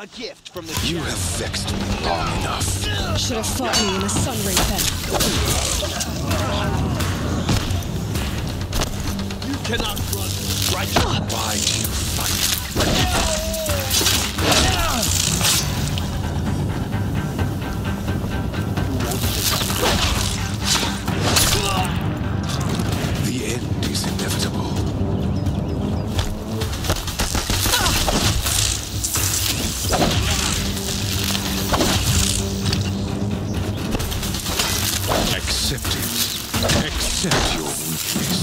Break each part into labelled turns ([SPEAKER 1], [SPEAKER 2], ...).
[SPEAKER 1] A gift from the
[SPEAKER 2] You have vexed me long enough.
[SPEAKER 3] Should have fought me in the sun ring then.
[SPEAKER 1] You cannot run right.
[SPEAKER 2] Why do you fight? Accept it. Accept your weakness.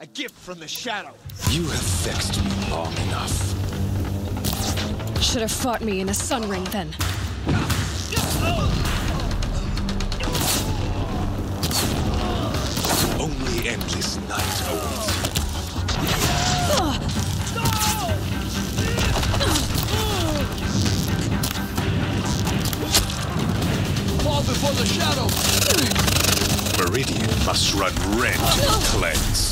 [SPEAKER 1] A gift from the shadow.
[SPEAKER 2] You have vexed me long enough.
[SPEAKER 3] Should have fought me in a sun ring then.
[SPEAKER 2] Only
[SPEAKER 1] before the shadow.
[SPEAKER 2] Meridian must run red to be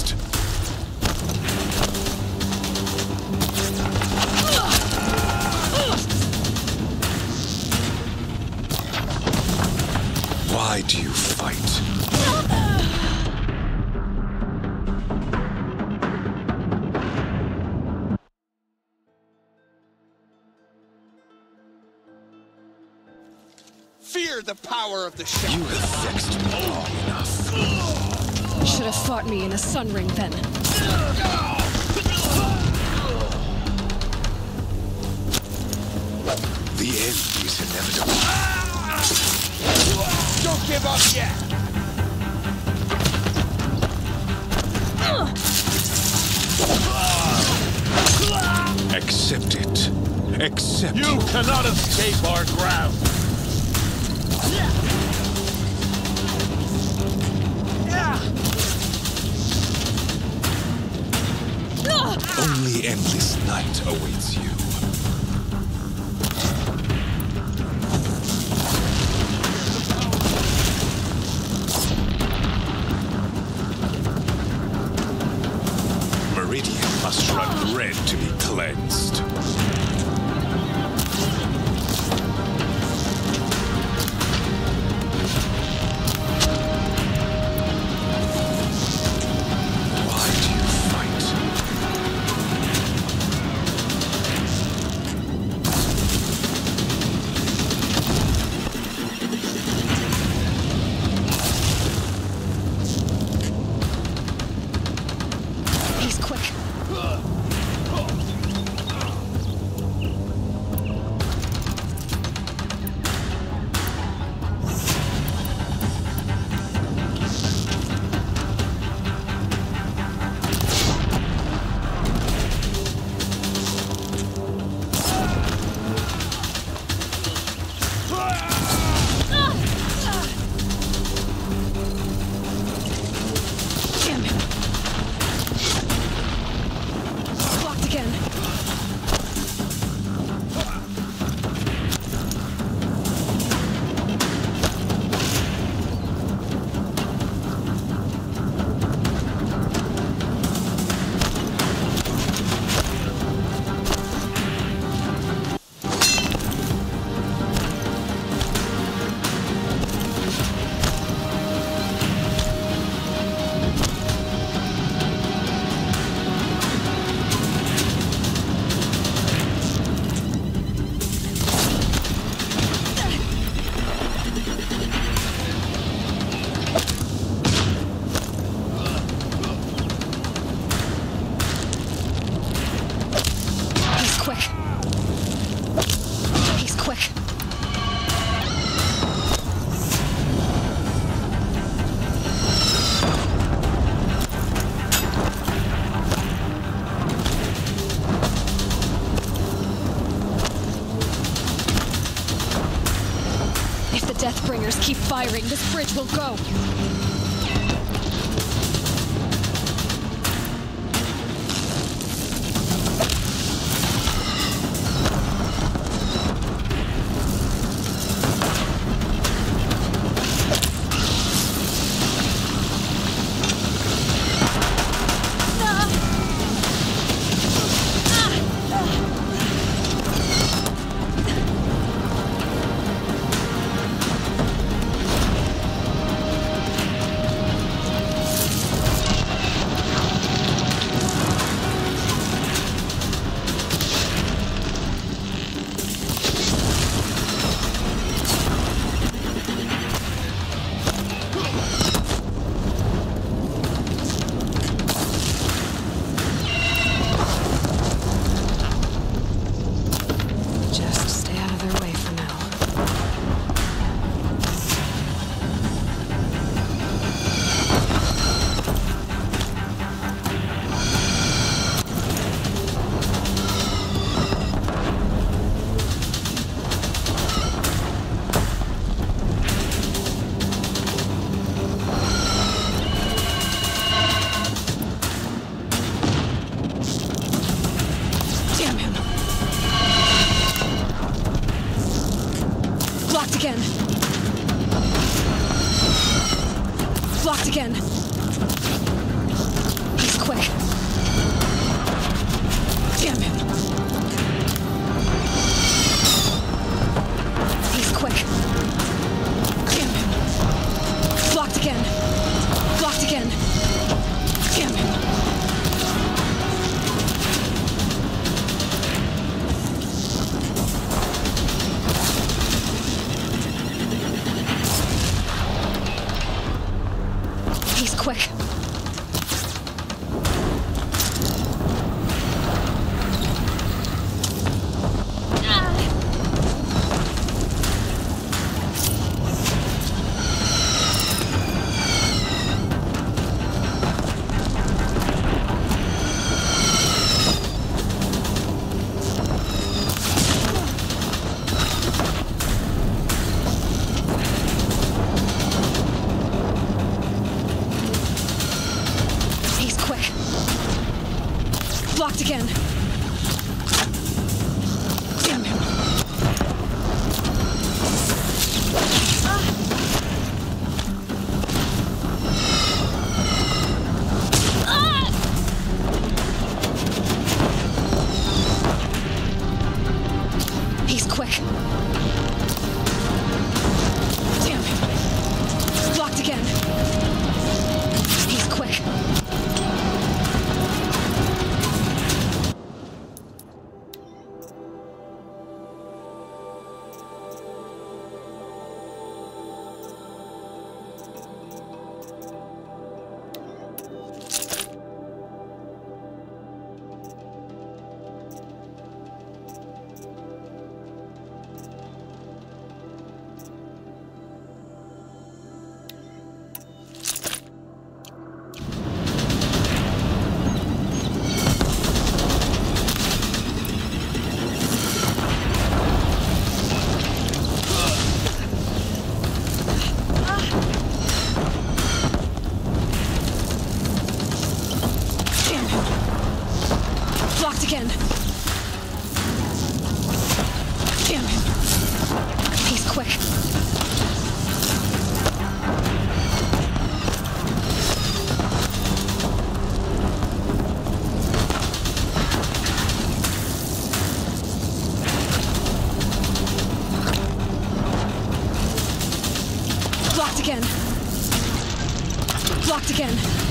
[SPEAKER 1] the power of the shadow.
[SPEAKER 2] You have vexed me long enough.
[SPEAKER 3] Should have fought me in a sun ring then.
[SPEAKER 2] The end is inevitable.
[SPEAKER 1] Don't give up yet.
[SPEAKER 2] Accept it. Accept
[SPEAKER 1] You cannot escape our ground.
[SPEAKER 2] Only endless night awaits you.
[SPEAKER 3] Balcão. Blocked again. Blocked again.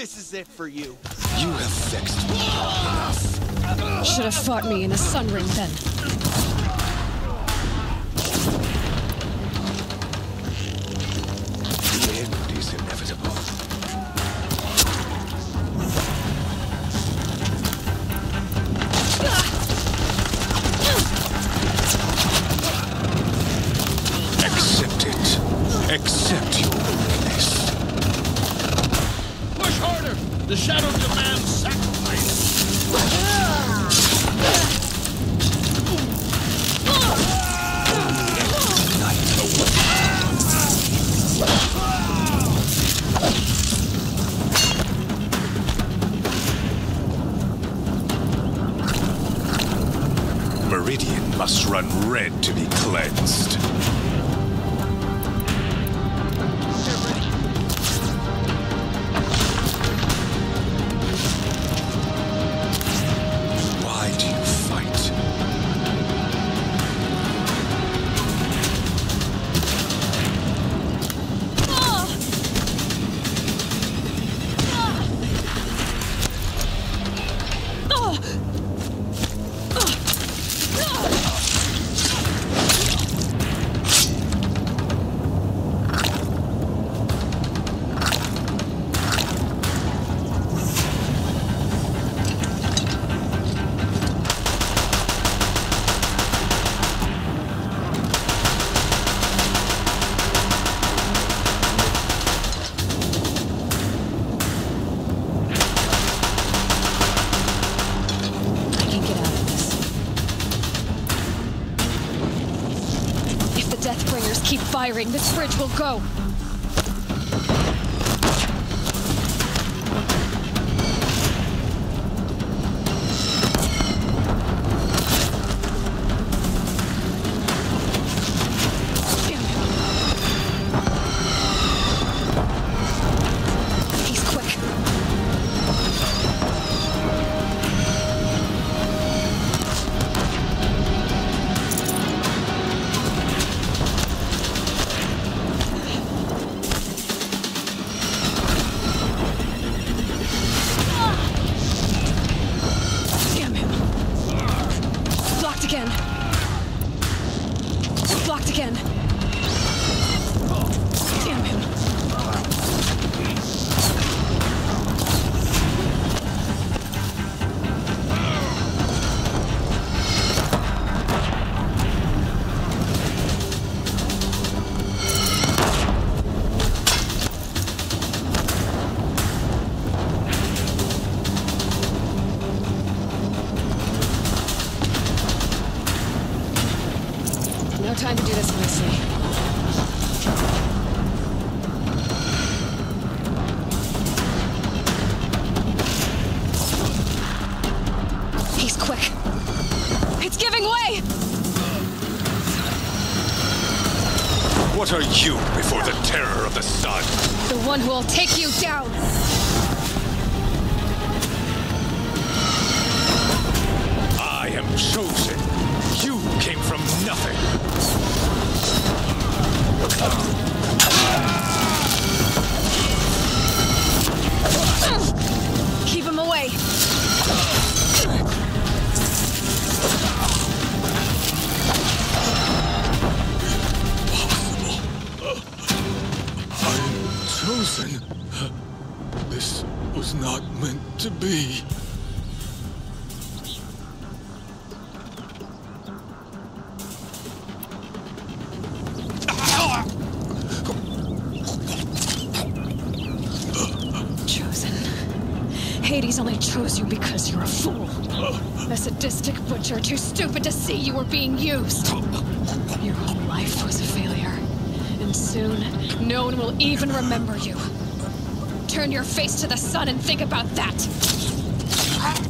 [SPEAKER 1] This is it for you.
[SPEAKER 2] You have fixed me.
[SPEAKER 3] Should have fought me in a sun ring then.
[SPEAKER 2] bread to be cleansed.
[SPEAKER 3] And soon, no one will even remember you. Turn your face to the sun and think about that!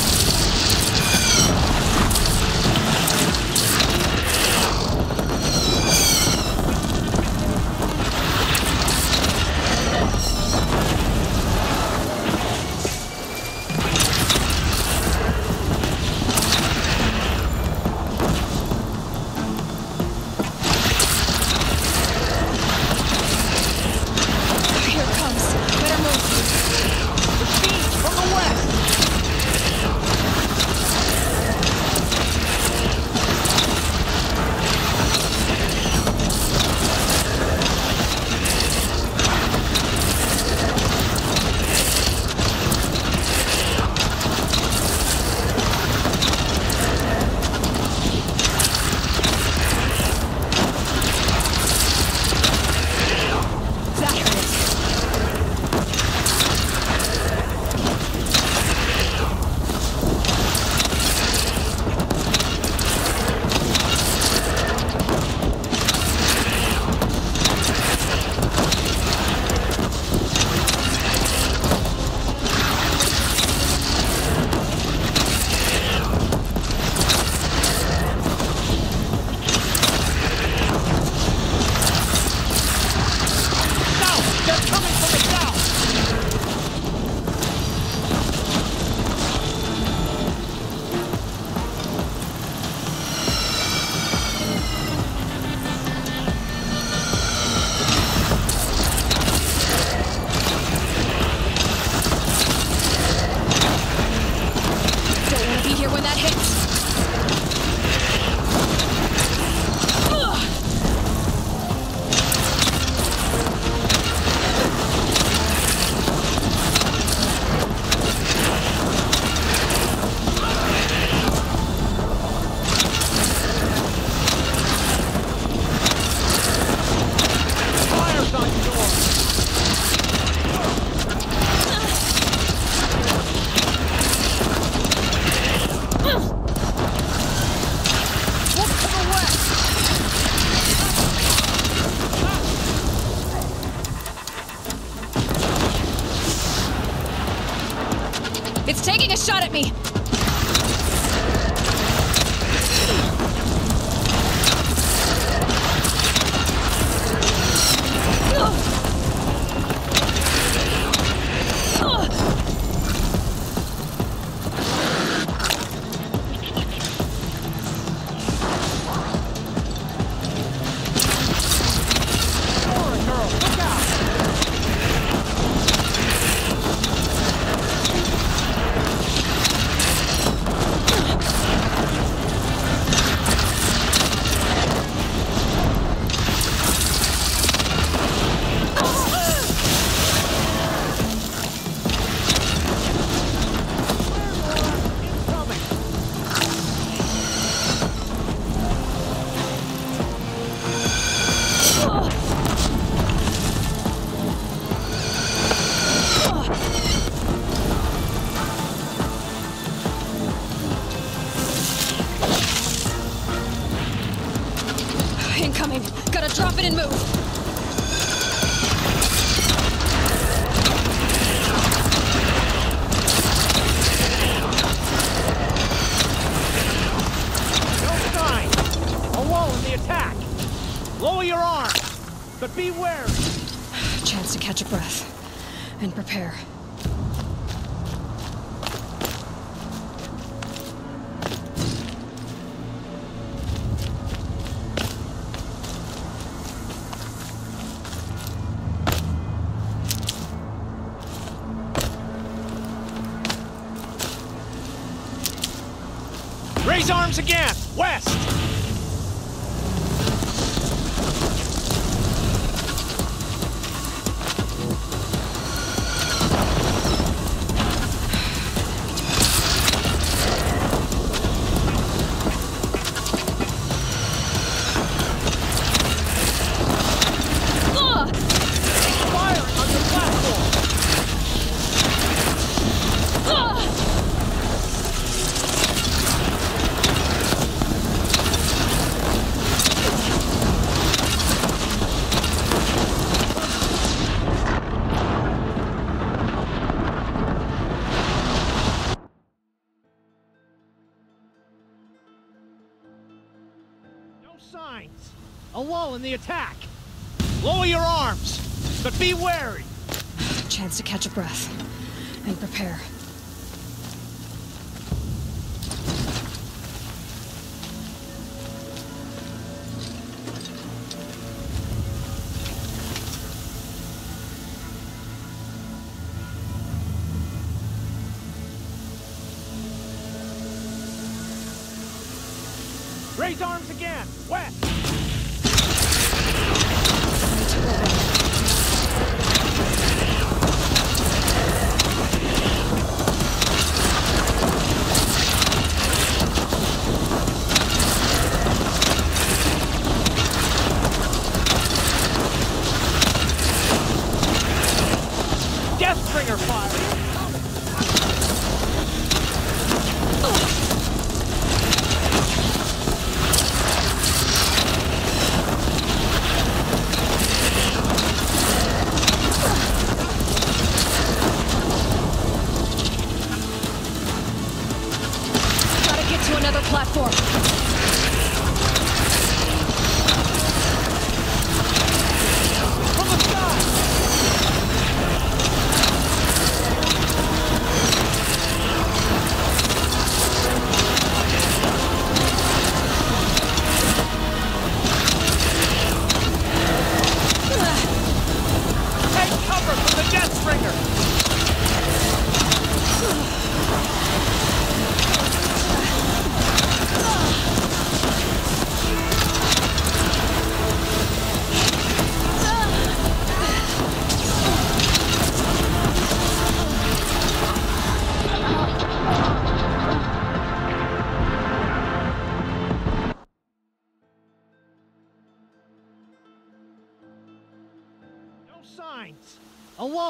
[SPEAKER 4] But be wary!
[SPEAKER 3] Chance to catch a breath. And prepare.
[SPEAKER 4] Raise arms again! West! Be wary!
[SPEAKER 3] Chance to catch a breath. And prepare.
[SPEAKER 4] Raise arms again! West!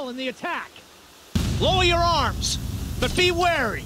[SPEAKER 4] Signs. In the attack. Lower your arms, but be wary.